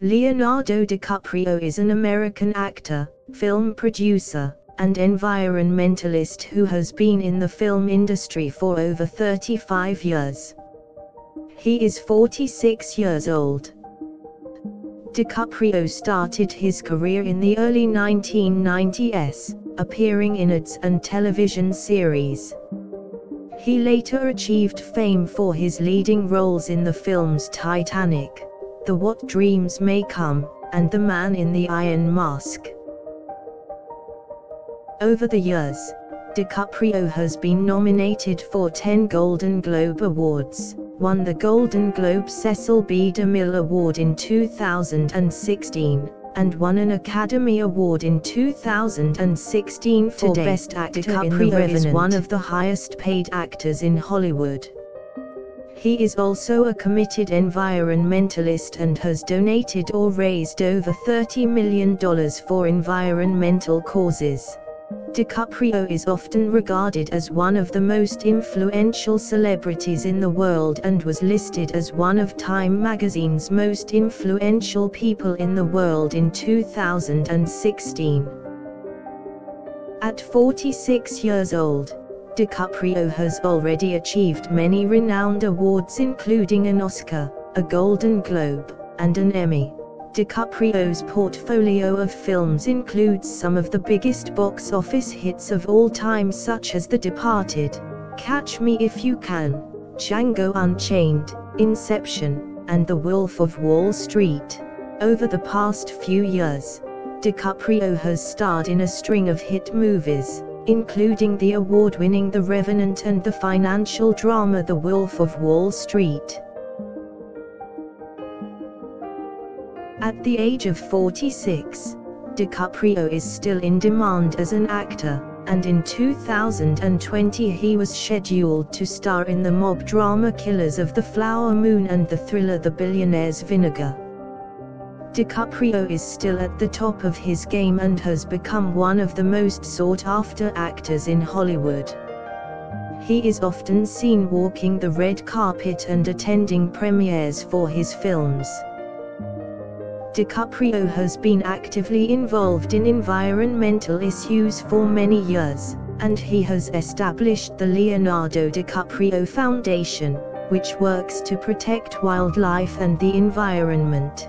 Leonardo DiCaprio is an American actor, film producer, and environmentalist who has been in the film industry for over 35 years. He is 46 years old. DiCaprio started his career in the early 1990s, appearing in ads and television series. He later achieved fame for his leading roles in the films Titanic, The What Dreams May Come, and The Man in the Iron Mask. Over the years, DiCaprio has been nominated for 10 Golden Globe Awards, won the Golden Globe Cecil B. DeMille Award in 2016, and won an Academy Award in 2016 for Today, Best Actor DiCaprio is one of the highest paid actors in Hollywood. He is also a committed environmentalist and has donated or raised over $30 million for environmental causes. DiCaprio is often regarded as one of the most influential celebrities in the world and was listed as one of Time magazine's most influential people in the world in 2016. At 46 years old, DiCaprio has already achieved many renowned awards including an Oscar, a Golden Globe, and an Emmy. DiCaprio's portfolio of films includes some of the biggest box office hits of all time such as The Departed, Catch Me If You Can, Django Unchained, Inception, and The Wolf of Wall Street. Over the past few years, DiCaprio has starred in a string of hit movies, including the award-winning The Revenant and the financial drama The Wolf of Wall Street. At the age of 46, DiCaprio is still in demand as an actor, and in 2020 he was scheduled to star in the mob drama Killers of the Flower Moon and the thriller The Billionaire's Vinegar. DiCaprio is still at the top of his game and has become one of the most sought-after actors in Hollywood. He is often seen walking the red carpet and attending premieres for his films. DiCaprio has been actively involved in environmental issues for many years, and he has established the Leonardo DiCaprio Foundation, which works to protect wildlife and the environment.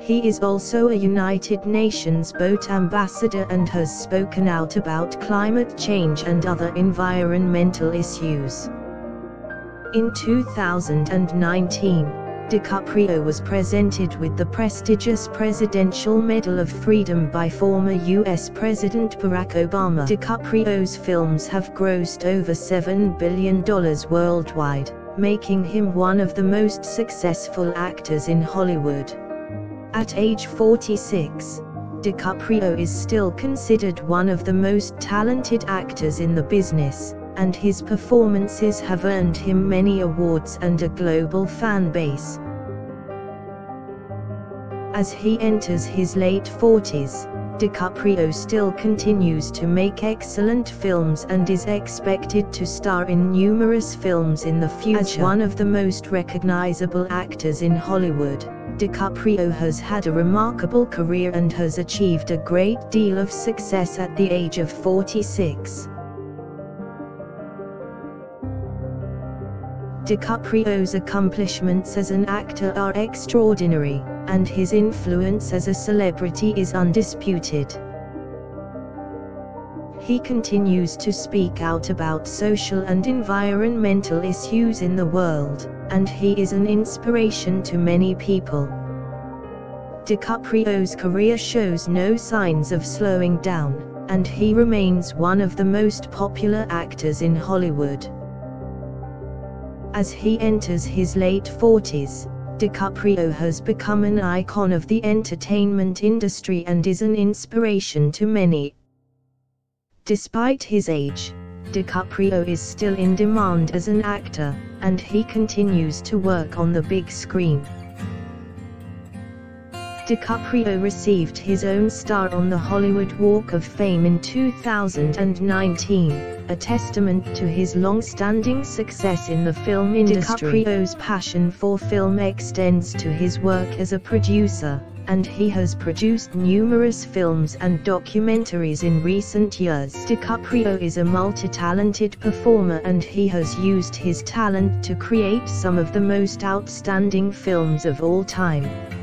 He is also a United Nations boat ambassador and has spoken out about climate change and other environmental issues. In 2019, DiCaprio was presented with the prestigious Presidential Medal of Freedom by former U.S. President Barack Obama. DiCaprio's films have grossed over $7 billion worldwide, making him one of the most successful actors in Hollywood. At age 46, DiCaprio is still considered one of the most talented actors in the business and his performances have earned him many awards and a global fan base. As he enters his late 40s, DiCaprio still continues to make excellent films and is expected to star in numerous films in the future. As one of the most recognizable actors in Hollywood, DiCaprio has had a remarkable career and has achieved a great deal of success at the age of 46. DiCaprio's accomplishments as an actor are extraordinary, and his influence as a celebrity is undisputed. He continues to speak out about social and environmental issues in the world, and he is an inspiration to many people. DiCaprio's career shows no signs of slowing down, and he remains one of the most popular actors in Hollywood. As he enters his late 40s, DiCaprio has become an icon of the entertainment industry and is an inspiration to many. Despite his age, DiCaprio is still in demand as an actor, and he continues to work on the big screen. DiCaprio received his own star on the Hollywood Walk of Fame in 2019, a testament to his long-standing success in the film industry. DiCaprio's passion for film extends to his work as a producer, and he has produced numerous films and documentaries in recent years. DiCaprio is a multi-talented performer and he has used his talent to create some of the most outstanding films of all time.